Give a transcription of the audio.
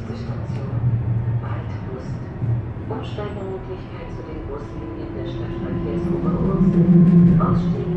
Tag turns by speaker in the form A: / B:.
A: Nächste Station, Waldlust. Umsteigemöglichkeit zu den Buslinien der Stadtverkehrsoberhausen. Ausstieg